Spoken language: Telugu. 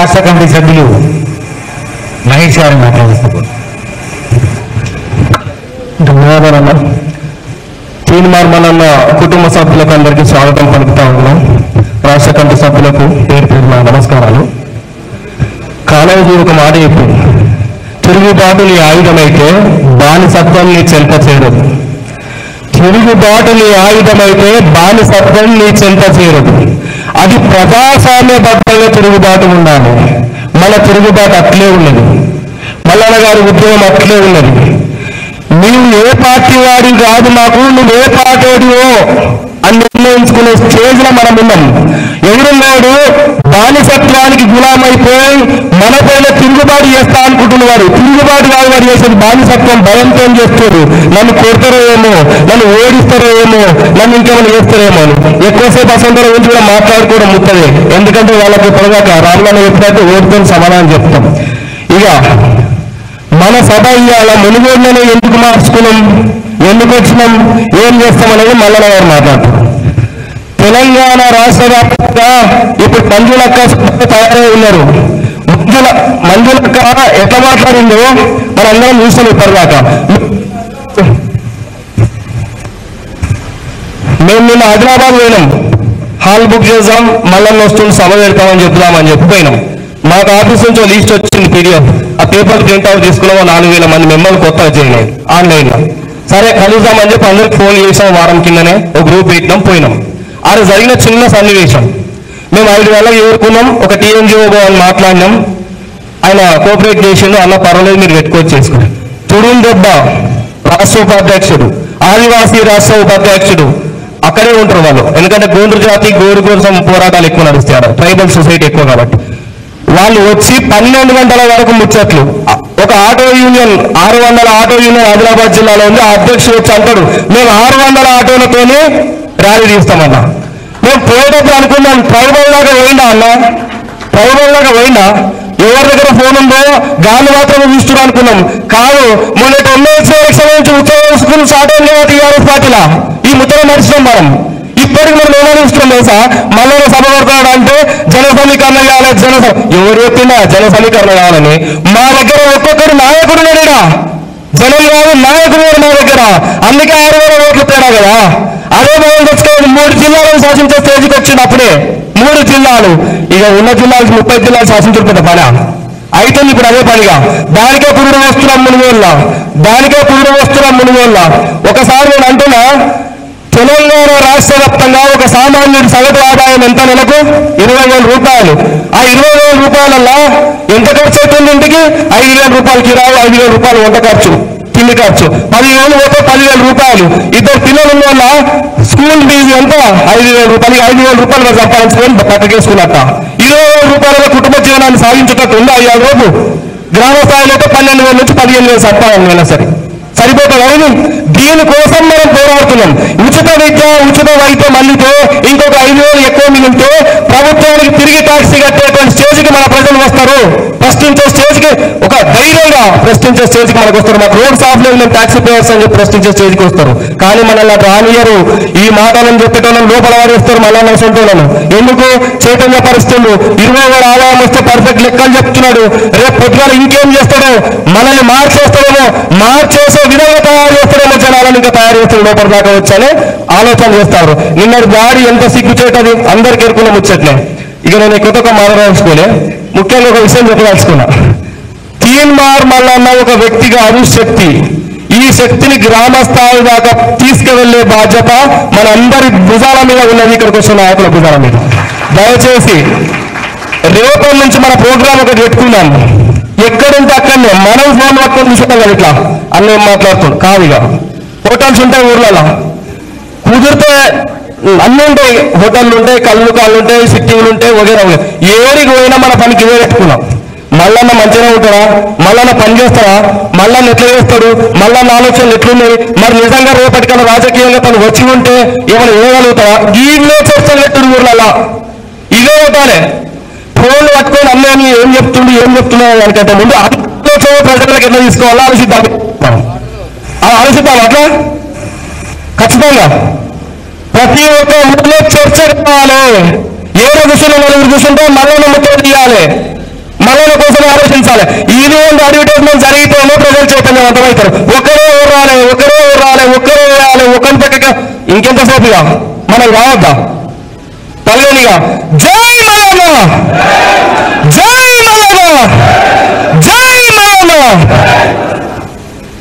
రాష్ట్ర కమిటీ సభ్యులు మహేష్ గారు మాట్లాడుతున్నారు ధన్యవాదాలన్న తీన్మార్ కుటుంబ సభ్యులకు అందరికీ స్వాగతం పలుకుతా ఉన్నాం. రాష్ట్ర కమిటీ సభ్యులకు పేరు పేరున నమస్కారాలు. కాలేజీ ఒక మాట చెప్పు. తిరుగుబాటు నీ ఆయుధమైతే బానిసత్వం నీ చెంత చేరదు తిరుగుబాటు నీ ఆయుధమైతే బానిసత్వం నీ చెంత చేరదు అది ప్రజాస్వామ్యబద్ధంగా తిరుగుబాటు ఉండాలి. మన తిరుగుబాటు అట్లే ఉన్నది. మల్లన్న గారి ఉద్యమం అట్లే ఉన్నది. నీవు ఏ పార్టీ వాడి కాదు మాకు నువ్వు ఏ పార్టీవో అని నిర్ణయించుకునే స్టేజ్లో మనం ఉన్నాం. ఎవరున్నాడు బానిసత్వానికి గులామైపోయి మన పైన తిరుగుబాటు చేస్తా అనుకుంటున్నవారు తిరుగుబాటు కాదు వారు చేసేది బానిసత్వం భయంతో చేస్తారు నన్ను కొడతారో ఏమో నన్ను ఓడిస్తారో ఏమో నన్ను ఇంకేమైనా చేస్తారేమో అని. ఎక్కువసేపు అసంతరం గురించి కూడా మాట్లాడుకోవడం ముట్టదే. ఎందుకంటే వాళ్ళకి పొరగాక రాములను ఎప్పుడైతే ఓడితో సమాధానం చెప్తాం. ఇక మన సభ ఇవాళ మునుగోడులోనే ఎందుకు మార్చుకున్నాం? ఎందుకు వచ్చినాం? ఏం చేస్తాం అనేది మల్లన్న గారు మాట్లాడతారు. తెలంగాణ రాష్ట్ర వ్యాప్తంగా ఇప్పుడు మంజులక్క తయారై ఉన్నారు. మంజుల మంజులక్క ఎట్లా మాట్లాడిందో మనందరం చూసాం ఇప్పటిదాకా. మేము నిన్న హైదరాబాద్ పోయినాం. హాల్ బుక్ చేద్దాం మళ్ళీ వస్తుంది సభ పెడతామని చెప్దామని చెప్పి పోయినాం. మాకు ఆఫీస్ నుంచి లిస్ట్ వచ్చింది పీడిఎఫ్. ఆ పేపర్ ప్రింట్ అవుట్ తీసుకున్నాం నాలుగు వేల మంది మెంబర్లు కొత్తగా చేయండి ఆన్లైన్ సరే కలుద్దామని చెప్పి అందరికి ఫోన్ చేసాం వారం కిందనే. ఒక గ్రూప్ పెట్టినాం పోయినాం. ఆడ జరిగిన చిన్న సన్నివేశం. మేము ఐదు వేల ఏరుకున్నాం ఒక టీఎన్జిఓ అని మాట్లాడినాం. ఆయన కోఆపరేట్ చేసిండు అన్న పర్వాలేదు మీరు పెట్టుకోవచ్చు చేసుకుని తుడుం దెబ్బ రాష్ట్ర ఉపాధ్యక్షుడు ఆదివాసీ రాష్ట్ర ఉపాధ్యక్షుడు అక్కడే ఉంటారు వాళ్ళు. ఎందుకంటే గోండ్రు జాతి గోరు కోసం పోరాటాలు ఎక్కువ నడుస్తారు ట్రైబల్ సొసైటీ ఎక్కువ కాబట్టి. వాళ్ళు వచ్చి పన్నెండు గంటల వరకు ముచ్చట్లు. ఒక ఆటో యూనియన్ ఆరు వందల ఆటో యూనియన్ ఆదిలాబాద్ జిల్లాలో ఉంది. ఆ అధ్యక్షుడు వచ్చి అంటాడు మేము ఆరు వందల ఆటోలతోనే ర్యాలీ తీస్తామన్నా. మేము పోయేటప్పుడు అనుకున్నాం ట్రైబల్ దాకా పోయినా అన్న? ట్రైబల్ దాకా పోయినా ఎవరి దగ్గర ఫోన్ ఉందో గాలి మాత్రమే చూస్తున్నా అనుకున్నాం కాదు మొన్న ఎమ్మెల్సీ ఎలక్షన్ నుంచి ఉత్తర స్టార్ట్ అయింది టీఆర్ఎస్ పార్టీలా? ఈ ముద్ర నడిచినాం మనం. ఇప్పటికి మనం ఏమనిస్తున్నాం తెలుసా? మళ్ళీ సభ కొడతాడు అంటే జన సమీకరణ కావాలి జన ఎవరు చెప్పిందా జన సమీకరణ కావాలని. మా దగ్గర ఒక్కొక్కరు నాయకుడు లేడా? జనం కాదు నాయకుడు మా దగ్గర. అందుకే ఆరు వేల ఓట్లు తేడా కదా. అదే మనం తెచ్చుకోవాలి. మూడు జిల్లాలను శాసించే స్టేజ్కి వచ్చినప్పుడే మూడు జిల్లాలు. ఇక ఉన్న జిల్లాలు ముప్పై జిల్లాలు శాసించుకుంటే పని. అయితే ఇప్పుడు అదే పనిగా. దానికే పురుడు వస్తున్నాం మునిగోళ్ళ. దానికే పురుడు వస్తున్నాం మునిగోళ్ళ. ఒకసారి నేను అంటున్నా తెలంగాణ రాష్ట్ర వ్యాప్తంగా ఒక సామాన్యుడి సగటు ఆదాయం ఎంత నెలకు? ఇరవై వేల రూపాయలు. ఆ ఇరవై వేల రూపాయలల్లో ఎంత ఖర్చు అవుతుంది ఇంటికి? ఐదు వేల రూపాయలు కిరాయి ఐదు వేల రూపాయలు వంట ఖర్చు తిండి ఖర్చు. పదివేలు పోతే పదివేల రూపాయలు. ఇద్దరు పిల్లలు ఉన్న వల్ల స్కూల్ ఫీజు ఎంత? ఐదు వేల రూపాయలు. ఐదు వేల రూపాయలు సంపాదించుకొని పక్కకేసుకున్నట్ట ఇరవై వేల రూపాయల కుటుంబ జీవనాన్ని సాగించేటట్టు ఉందా అయ్యా రోజు? గ్రామ స్థాయిలో అయితే పన్నెండు వేల నుంచి పదిహేను వేలు సంపాదన సరే. సరిపోతుంది అవును దీనికోసం మనం పోరాడుతున్నాం. ఉచిత విద్య ఉచిత వైద్యం మళ్ళీతో ఇంకొక ఐదు వేలు ఎక్కువ మిగిలితే ప్రభుత్వానికి తిరిగి ట్యాక్సీ కట్టేటువంటి స్టేజ్ మన వస్తారు. ప్రశ్నించే స్టేజ్కి ఒక ధైర్యంగా ప్రశ్నించే స్టేజ్కి మనకు వస్తారు. మాకు రోడ్ సాఫ్ లేదు మేము ట్యాక్సీ పేయర్స్ అని చెప్పి ప్రశ్నించే స్టేజ్కి వస్తారు. కానీ మనల్ని అటు రానియరు ఈ మాటలను చెప్పేటోళ్ళని లోపల వాడేస్తారు మళ్ళా నడుస్తుంటోళ్ళను ఎందుకు? చైతన్య పరిస్థితులు. ఇరవై వేల ఆదాయం వస్తే పర్ఫెక్ట్ లెక్కలు చెప్తున్నాడు. రేపు పొద్దున ఇంకేం చేస్తాడో మనల్ని మార్చేస్తాడేమో మార్చేసే విధంగా తయారు చేస్తాడేమో జనాలను ఇంకా తయారు చేస్తాడు లోపల దాకా వచ్చని ఆలోచన చేస్తారు. నిన్నటి దాడి ఎంత సిగ్గు చేయటది అందరికి ఎరుకున్న ముచ్చట్లే. ఇక నేను కొత్త మాట మాట్లాడుకోలే ముఖ్యంగా ఒక విషయం చెప్పదలుచుకున్నా. తీన్మార్ మల్లన్న ఒక వ్యక్తిగా అను శక్తి ఈ శక్తిని గ్రామ స్థాయి దాకా తీసుకువెళ్ళే బాధ్యత మన అందరి భుజాల మీద ఉన్నది ఇక్కడికి వచ్చిన నాయకుల భుజాల మీద. దయచేసి రేపటి నుంచి మన ప్రోగ్రామ్ ఒకటి పెట్టుకున్నాం ఎక్కడుంటే అక్కడనే. మనం ఫోన్ పట్టుకొని చూసుకుంటాం కదా ఇట్లా. అన్న ఏం మాట్లాడుతున్నాం కాదు ఇక. హోటల్స్ ఉంటాయి ఊర్లలో. కుదిరితే అన్నీ ఉంటాయి హోటళ్ళు ఉంటాయి కళ్ళు కాళ్ళు ఉంటాయి సిట్టింగ్లు ఉంటాయి వగేరా. ఏడికి పోయినా మన పనికి ఇవే పెట్టుకున్నాం. మళ్ళన్న మంచిగా ఉంటాడా? మళ్ళన్న పని చేస్తాడా? మళ్ళన్న ఎట్లా చేస్తాడు? మళ్ళన్న ఆలోచనలు ఎట్లున్నాయి? మరి నిజంగా రేపటికన్నా రాజకీయంగా తను వచ్చి ఉంటే ఏమైనా వేయగలుగుతాడా దీనిలో చేస్తాను పెట్టిన ఊర్లలో ఇదే ఉంటానే ఫోన్లు పట్టుకొని అన్నీ ఏం చెప్తుండు ఏం చెప్తున్నాడు దానికంటే ముందు ఆలోచన ప్రజలకు ఎట్లా తీసుకోవాలో ఆలోచిద్దాం. మనం. ఆలోచిద్దాం అట్లా? ఖచ్చితంగా. ప్రతి ఒక్క ఊళ్ళో చర్చ కావాలి ఏ కూర్చుని నలుగురు కూర్చుంటే మనల్ని ముఖ్యం తీయాలి. మనల కోసం ఆలోచించాలి. ఈ రోజు అడ్వర్టైజ్మెంట్ జరిగితేనే ప్రజలు చైతన్యవంతమవుతారు. ఒకరే ఊరాలి ఒకరే ఊరాలి ఒకరే వేయాలి ఒకరిని పెట్టక ఇంకెంతసేపుగా మనం రావద్దా? పల్లెలుగా జై మల్లన్న! జై మల్లన్న! జై మల్లన్న!